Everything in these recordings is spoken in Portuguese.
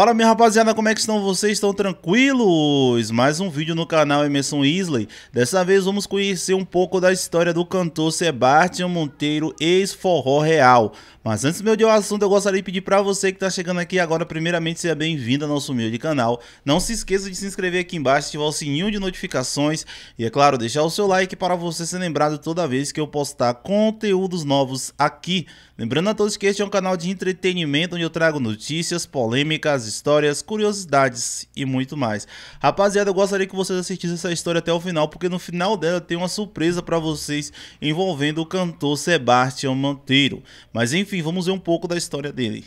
Fala minha rapaziada, como é que estão vocês? Estão tranquilos? Mais um vídeo no canal Emerson Isley. Dessa vez vamos conhecer um pouco da história do cantor Sebastião Monteiro, ex-forró real. Mas antes meu de assunto, eu gostaria de pedir para você que está chegando aqui agora, primeiramente, seja bem-vindo ao nosso humilde canal. Não se esqueça de se inscrever aqui embaixo, ativar o sininho de notificações e, é claro, deixar o seu like para você ser lembrado toda vez que eu postar conteúdos novos aqui. Lembrando a todos que este é um canal de entretenimento onde eu trago notícias, polêmicas, histórias, curiosidades e muito mais. Rapaziada, eu gostaria que vocês assistissem essa história até o final, porque no final dela tem uma surpresa para vocês envolvendo o cantor Sebastião Monteiro. Mas enfim, vamos ver um pouco da história dele.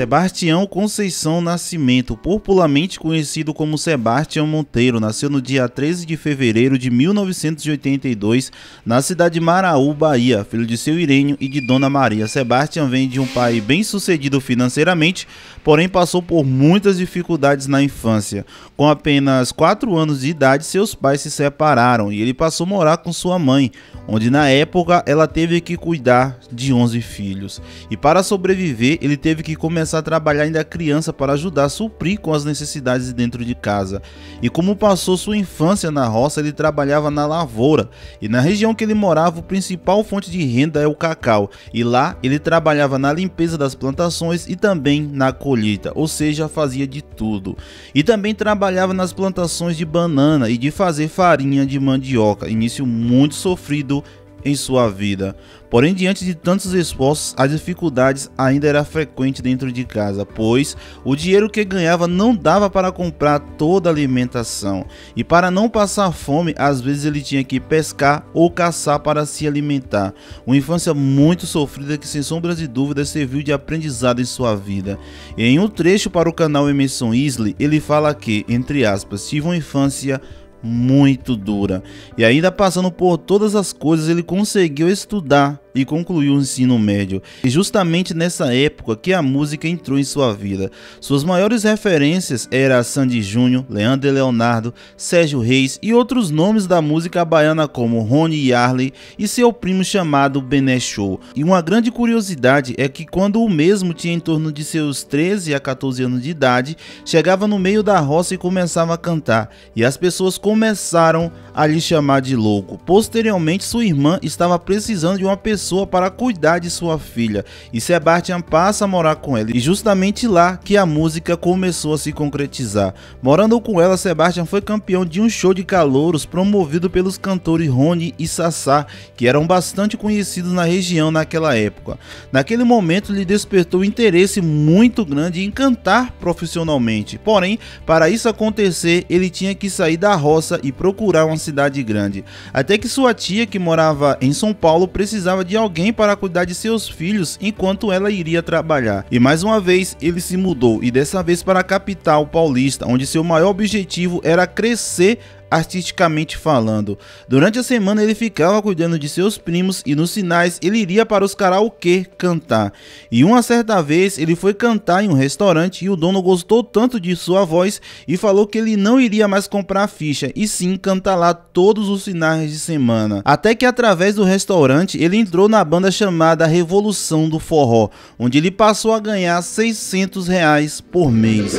Sebastião Conceição Nascimento, popularmente conhecido como Sebastião Monteiro, nasceu no dia 13 de fevereiro de 1982 na cidade de Maraú, Bahia, filho de seu Irênio e de Dona Maria. Sebastião vem de um pai bem sucedido financeiramente, porém passou por muitas dificuldades na infância. Com apenas 4 anos de idade, seus pais se separaram e ele passou a morar com sua mãe, onde na época ela teve que cuidar de 11 filhos. E para sobreviver, ele teve que começar começar a trabalhar ainda criança para ajudar a suprir com as necessidades dentro de casa. E como passou sua infância na roça, ele trabalhava na lavoura. E na região que ele morava, a principal fonte de renda é o cacau. E lá ele trabalhava na limpeza das plantações e também na colheita, ou seja, fazia de tudo. E também trabalhava nas plantações de banana e de fazer farinha de mandioca. Início muito sofrido em sua vida. Porém, diante de tantos esforços, as dificuldades ainda era frequente dentro de casa, pois o dinheiro que ganhava não dava para comprar toda a alimentação. E para não passar fome, às vezes ele tinha que pescar ou caçar para se alimentar. Uma infância muito sofrida que sem sombras de dúvidas serviu de aprendizado em sua vida. Em um trecho para o canal Emerson Isley, ele fala que, entre aspas, tive uma infância muito dura. E ainda passando por todas as coisas, ele conseguiu estudar e concluiu o ensino médio. E justamente nessa época que a música entrou em sua vida. Suas maiores referências eram Sandy Júnior, Leandro Leonardo, Sérgio Reis e outros nomes da música baiana como Rony Yarley e seu primo chamado Bené Show. E uma grande curiosidade é que quando o mesmo tinha em torno de seus 13 a 14 anos de idade, chegava no meio da roça e começava a cantar, e as pessoas começaram a lhe chamar de louco. Posteriormente, sua irmã estava precisando de uma pessoa pessoa para cuidar de sua filha e Sebastian passa a morar com ela. E justamente lá que a música começou a se concretizar. Morando com ela, Sebastian foi campeão de um show de calouros promovido pelos cantores Rony e Sassá, que eram bastante conhecidos na região naquela época. Naquele momento lhe despertou interesse muito grande em cantar profissionalmente. Porém, para isso acontecer, ele tinha que sair da roça e procurar uma cidade grande. Até que sua tia, que morava em São Paulo, precisava de de alguém para cuidar de seus filhos enquanto ela iria trabalhar. E mais uma vez ele se mudou e dessa vez para a capital paulista, onde seu maior objetivo era crescer artisticamente falando. Durante a semana ele ficava cuidando de seus primos e nos sinais ele iria para os karaokê cantar. E uma certa vez ele foi cantar em um restaurante e o dono gostou tanto de sua voz e falou que ele não iria mais comprar ficha e sim cantar lá todos os finais de semana. Até que através do restaurante ele entrou na banda chamada Revolução do Forró, onde ele passou a ganhar 600 reais por mês.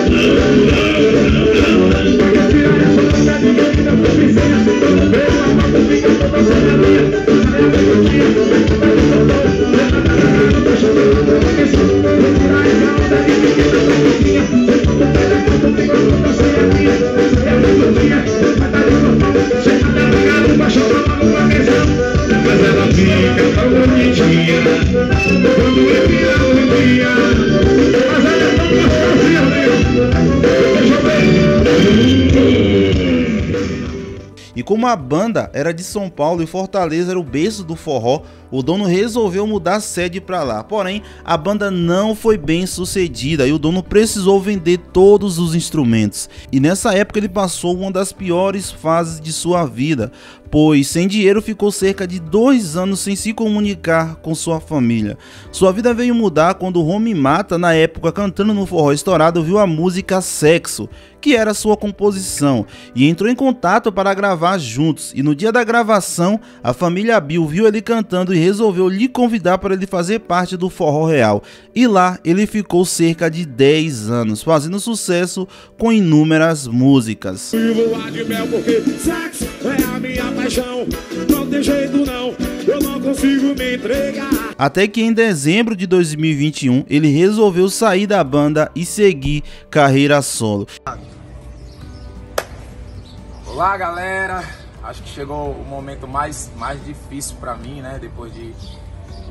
como a banda era de São Paulo e Fortaleza era o berço do forró, o dono resolveu mudar a sede para lá. Porém, a banda não foi bem sucedida e o dono precisou vender todos os instrumentos. E nessa época ele passou uma das piores fases de sua vida, pois sem dinheiro ficou cerca de dois anos sem se comunicar com sua família. Sua vida veio mudar quando Rome Mata, na época cantando no forró estourado, viu a música Sexo, que era sua composição, e entrou em contato para gravar juntos. E no dia da gravação, a família Bill viu ele cantando e resolveu lhe convidar para ele fazer parte do Forró Real. E lá ele ficou cerca de 10 anos, fazendo sucesso com inúmeras músicas. Até que em dezembro de 2021 ele resolveu sair da banda e seguir carreira solo. Olá galera, acho que chegou o momento mais, mais difícil para mim, né? Depois de,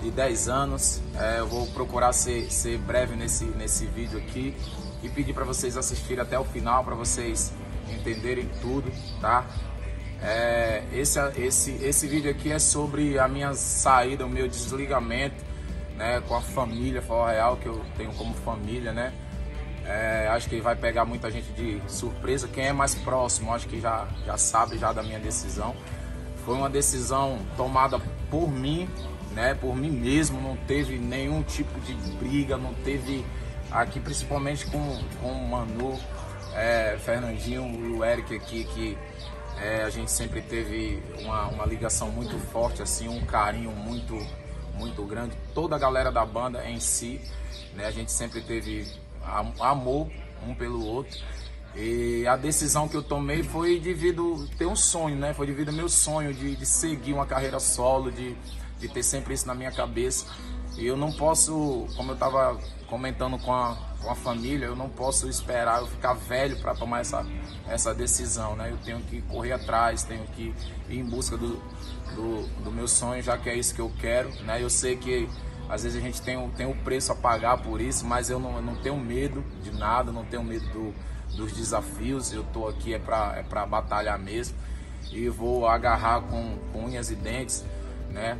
de 10 anos, é, eu vou procurar ser, ser breve nesse, nesse vídeo aqui e pedir para vocês assistirem até o final, para vocês entenderem tudo, tá? É, esse, esse, esse vídeo aqui é sobre a minha saída, o meu desligamento né, com a família Forró Real, que eu tenho como família, né? É, acho que vai pegar muita gente de surpresa. Quem é mais próximo, acho que já, já sabe já da minha decisão. Foi uma decisão tomada por mim, né? Por mim mesmo. Não teve nenhum tipo de briga, não teve aqui principalmente com, com o Manu, é, Fernandinho e o Eric aqui que é, a gente sempre teve uma, uma ligação muito forte, assim, um carinho muito muito grande. Toda a galera da banda em si, né? A gente sempre teve amor um pelo outro. E a decisão que eu tomei foi devido ter um sonho, né? Foi devido ao meu sonho de, de seguir uma carreira solo, de, de ter sempre isso na minha cabeça. E eu não posso, como eu estava comentando com a, com a família, eu não posso esperar eu ficar velho para tomar essa, essa decisão, né? Eu tenho que correr atrás, tenho que ir em busca do, do, do meu sonho, já que é isso que eu quero, né? Eu sei que às vezes a gente tem, tem um preço a pagar por isso, mas eu não, eu não tenho medo de nada, não tenho medo do, dos desafios. Eu tô aqui é para é pra batalhar mesmo e vou agarrar com, com unhas e dentes, né?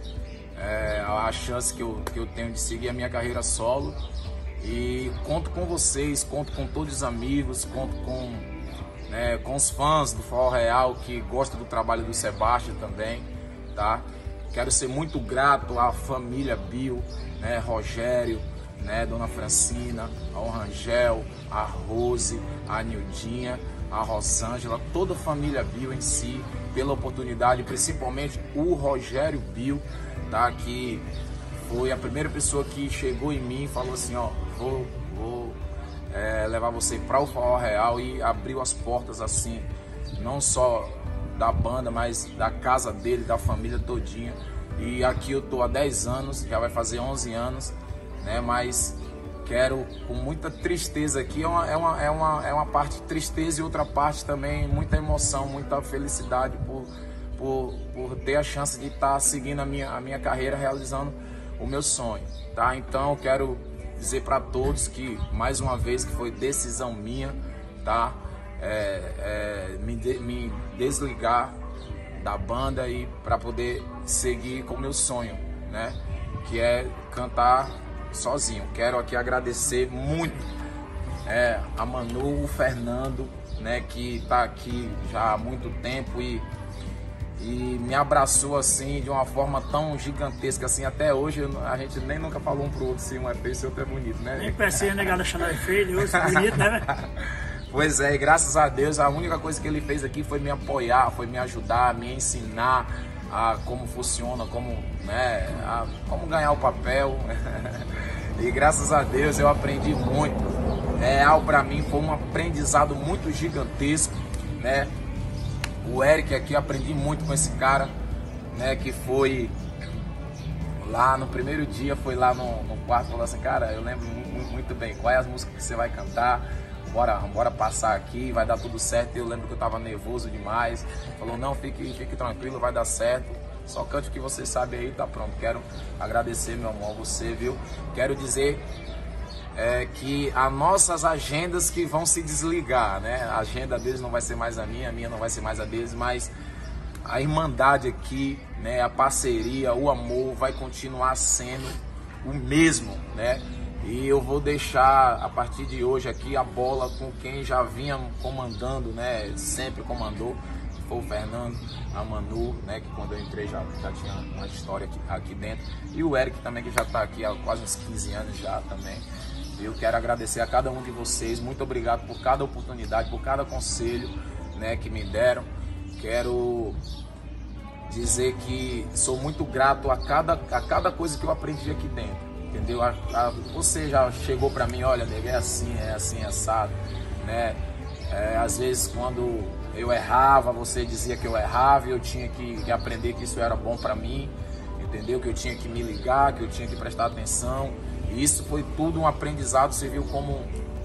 É, a chance que eu, que eu tenho de seguir a minha carreira solo. E conto com vocês, conto com todos os amigos, conto com, né, com os fãs do Forró Real que gostam do trabalho do Sebastião também, tá? Quero ser muito grato à família Bill, né, Rogério, né, Dona Francina, ao Rangel, a Rose, a Nildinha, a Rosângela, toda a família Bill em si, pela oportunidade, principalmente o Rogério Bill, tá, que foi a primeira pessoa que chegou em mim e falou assim, ó, vou, vou é, levar você para o Forró Real e abriu as portas assim, não só da banda, mas da casa dele, da família todinha. E aqui eu tô há 10 anos, já vai fazer 11 anos, né? Mas quero com muita tristeza aqui, é uma, é uma, é uma, é uma parte de tristeza e outra parte também muita emoção, muita felicidade por, por, por ter a chance de estar tá seguindo a minha, a minha carreira, realizando o meu sonho, tá? Então quero dizer para todos que mais uma vez que foi decisão minha, tá? É, é, me, de, me desligar da banda e para poder seguir com o meu sonho, né? Que é cantar sozinho. Quero aqui agradecer muito é, a Manu, o Fernando, né? Que está aqui já há muito tempo e e me abraçou assim de uma forma tão gigantesca assim até hoje a gente nem nunca falou um pro outro se um é feio se outro é bonito né nem precisa negado achando é feio hoje bonito né Pois é, graças a Deus, a única coisa que ele fez aqui foi me apoiar, foi me ajudar, me ensinar a como funciona, como, né, a, como ganhar o papel. e graças a Deus eu aprendi muito. É algo para mim foi um aprendizado muito gigantesco, né? O Eric aqui aprendi muito com esse cara, né, que foi lá no primeiro dia, foi lá no, no quarto falou assim, cara, eu lembro muito, bem, qual é as músicas que você vai cantar? Bora, bora passar aqui, vai dar tudo certo. Eu lembro que eu tava nervoso demais. Falou, não, fique, fique tranquilo, vai dar certo. Só cante o que você sabe aí, tá pronto. Quero agradecer, meu amor, a você, viu? Quero dizer é, que as nossas agendas que vão se desligar, né? A agenda deles não vai ser mais a minha, a minha não vai ser mais a deles, mas a irmandade aqui, né, a parceria, o amor vai continuar sendo o mesmo, né? E eu vou deixar a partir de hoje aqui a bola com quem já vinha comandando, né? Sempre comandou, foi o Fernando, a Manu, né? Que quando eu entrei já, já tinha uma história aqui, aqui dentro. E o Eric também, que já está aqui há quase uns 15 anos já também. Eu quero agradecer a cada um de vocês. Muito obrigado por cada oportunidade, por cada conselho né, que me deram. Quero dizer que sou muito grato a cada, a cada coisa que eu aprendi aqui dentro entendeu? A, a, você já chegou para mim, olha, nega, é assim, é assim, é assado, né? É, às vezes quando eu errava, você dizia que eu errava e eu tinha que, que aprender que isso era bom para mim, entendeu? Que eu tinha que me ligar, que eu tinha que prestar atenção. E isso foi tudo um aprendizado, serviu como,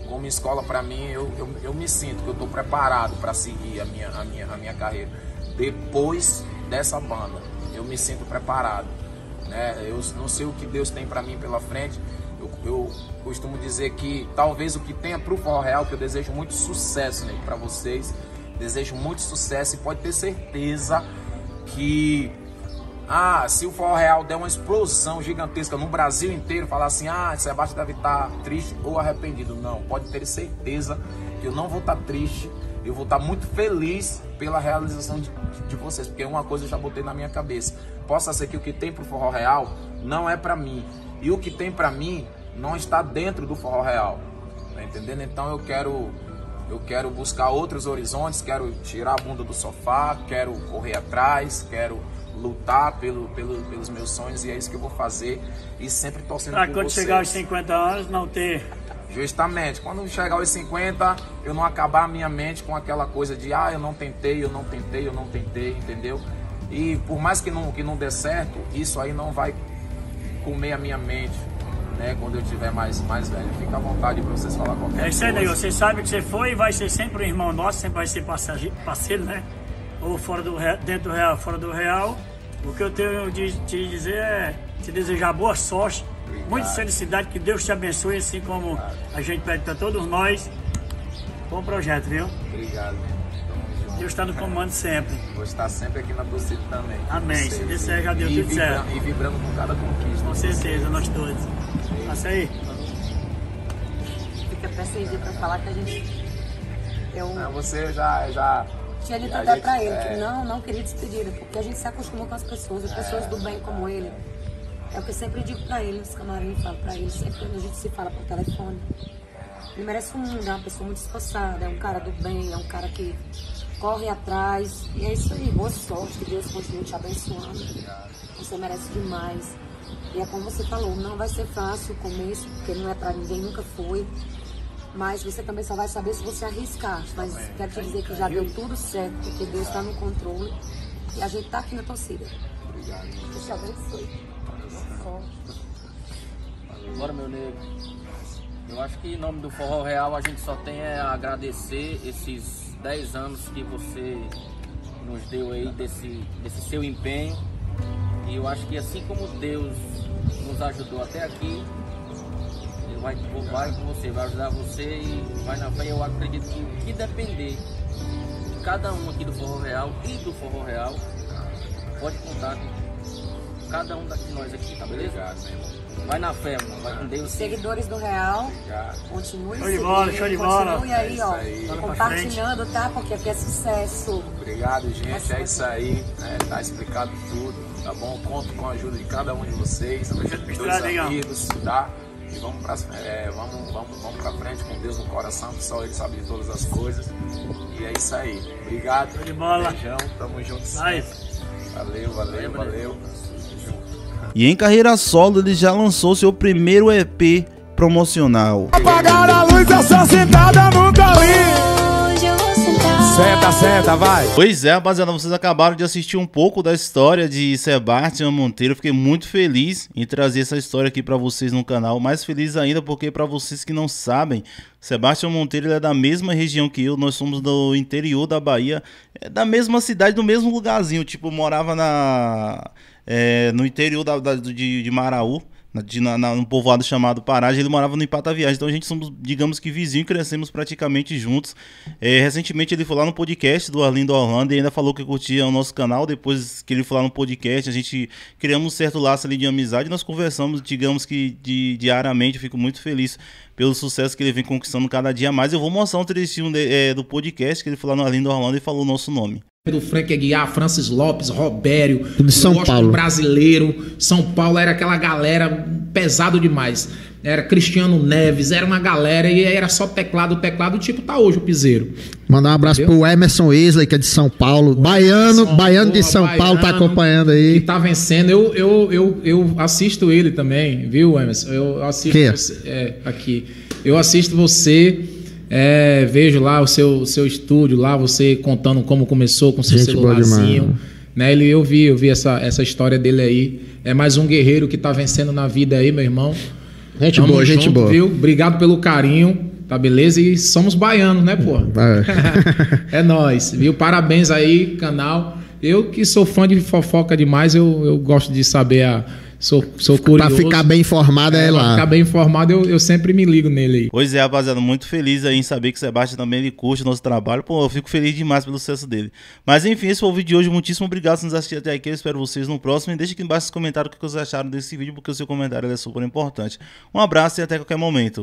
como escola para mim. Eu, eu, eu, me sinto que eu estou preparado para seguir a minha, a, minha, a minha carreira. Depois dessa banda, eu me sinto preparado. Né? Eu não sei o que Deus tem para mim pela frente. Eu, eu, costumo dizer que talvez o que tenha para o Forró Real, que eu desejo muito sucesso né, para vocês, desejo muito sucesso e pode ter certeza que ah, se o Forró Real der uma explosão gigantesca no Brasil inteiro, falar assim, ah, Sebastião deve estar tá triste ou arrependido. Não, pode ter certeza que eu não vou estar tá triste, eu vou estar muito feliz pela realização de, de vocês, porque uma coisa eu já botei na minha cabeça possa ser que o que tem pro forró real não é para mim. E o que tem para mim não está dentro do forró real. Tá entendendo? Então eu quero eu quero buscar outros horizontes, quero tirar a bunda do sofá, quero correr atrás, quero lutar pelo, pelo, pelos meus sonhos e é isso que eu vou fazer e sempre torcendo por quando vocês. chegar aos 50 anos não ter Justamente, quando chegar aos 50, eu não acabar a minha mente com aquela coisa de ah, eu não tentei, eu não tentei, eu não tentei, entendeu? E por mais que não, que não dê certo, isso aí não vai comer a minha mente. Né, quando eu tiver mais, mais velho, fica à vontade para vocês falar qualquer coisa. É isso aí. Você sabe que você foi e vai ser sempre um irmão nosso, sempre vai ser parceiro, né? Ou fora do dentro do real, fora do real. O que eu tenho de te dizer é te desejar boa sorte, Obrigado. muita felicidade, que Deus te abençoe, assim como Obrigado. a gente pede para todos nós. Bom projeto, viu? Obrigado. Deus está no comando sempre. Vou estar sempre aqui na torcida também. Amém. Se disser, já deu tudo certo. E vibrando com cada conquista. Com certeza, nós todos. Passa aí. Fica percebido para falar que a gente. Eu... Não, você já. já tinha dito até para ele é... que não, não queria despedida, porque a gente se acostumou com as pessoas, as pessoas é... do bem como ele. É o que eu sempre digo para ele, nos camarins, falo para ele, sempre quando a gente se fala por telefone. Ele merece um mundo, é uma pessoa muito esforçada, é um cara do bem, é um cara que corre atrás. E é isso aí, boa sorte, que Deus continue te abençoando. Você merece demais. E é como você falou, não vai ser fácil o começo, porque não é para ninguém, nunca foi. Mas você também só vai saber se você arriscar. Mas quero te dizer que já deu tudo certo, porque Deus está no controle. E a gente está aqui na torcida. Obrigado. Deus te abençoe. Bora, meu nego. Eu acho que em nome do Forró Real a gente só tem a agradecer esses 10 anos que você nos deu aí desse, desse seu empenho. E eu acho que assim como Deus nos ajudou até aqui, Ele vai, vai com você, vai ajudar você e vai na fé. Eu acredito que o que depender de cada um aqui do Forró Real e do Forró Real, pode contar com cada um de nós aqui, tá beleza? Obrigado, meu irmão. Vai na fé, mano. Vai com Deus. Seguidores do Real, continue Show de bola, show de bola. Continue aí, ó. Aí. Compartilhando, tá? Porque aqui é sucesso. Obrigado, gente. É isso aí. Né? Tá explicado tudo, tá bom? Conto com a ajuda de cada um de vocês, dos amigos, tá? E vamos pra, é, vamos, vamos, vamos pra frente com Deus no coração, que só Ele sabe de todas as coisas. E é isso aí. Obrigado. Show de bola. Beijão. Tamo junto sempre. Valeu, valeu, valeu. E em carreira solo ele já lançou seu primeiro EP promocional. Apagar a luz, essa sentada nunca vi. Senta, senta, vai. Pois é, rapaziada, vocês acabaram de assistir um pouco da história de Sebastião Monteiro. Fiquei muito feliz em trazer essa história aqui para vocês no canal. Mais feliz ainda porque para vocês que não sabem, Sebastião Monteiro é da mesma região que eu. Nós somos do interior da Bahia, é da mesma cidade, do mesmo lugarzinho. Tipo, morava na é, no interior da, da, de, de Maraú, de, na, na, num povoado chamado Paragem, ele morava no Viagem, então a gente somos, digamos que vizinhos e crescemos praticamente juntos. É, recentemente ele foi lá no podcast do Arlindo Orlando e ainda falou que curtia o nosso canal, depois que ele foi lá no podcast, a gente criamos um certo laço ali de amizade, nós conversamos, digamos que de, diariamente, eu fico muito feliz pelo sucesso que ele vem conquistando cada dia mais. Eu vou mostrar um trechinho de, é, do podcast que ele foi lá no Arlindo Orlando e falou o nosso nome do Frank Aguiar, Francis Lopes, Robério, de São Paulo. brasileiro. São Paulo era aquela galera pesado demais. Era Cristiano Neves, era uma galera e era só teclado, teclado, tipo tá hoje o Piseiro. Mandar um abraço Entendeu? pro Emerson Wesley, que é de São Paulo. O baiano, Emerson, baiano de São baiano, Paulo tá acompanhando aí. Que tá vencendo. Eu, eu, eu, eu assisto ele também, viu, Emerson? Eu assisto que? Você, é, aqui. Eu assisto você é, vejo lá o seu, seu estúdio, lá você contando como começou com seu Gente celularzinho. Né? Ele, eu vi, eu vi essa, essa história dele aí. É mais um guerreiro que tá vencendo na vida aí, meu irmão. Gente Tamo boa, junto, gente boa. Viu? Obrigado pelo carinho, tá beleza? E somos baianos, né, pô? É, é nós, viu? Parabéns aí, canal. Eu que sou fã de fofoca demais, eu, eu gosto de saber a Sou, sou curioso. Pra ficar bem informado é, é lá. Pra ficar bem informado, eu, eu sempre me ligo nele aí. Pois é, rapaziada, muito feliz aí em saber que o Sebastião também ele curte o nosso trabalho. Pô, eu fico feliz demais pelo sucesso dele. Mas enfim, esse foi o vídeo de hoje. Muitíssimo obrigado por nos assistir até aqui. Eu espero vocês no próximo. E deixe aqui embaixo nos comentários o que vocês acharam desse vídeo, porque o seu comentário é super importante. Um abraço e até qualquer momento.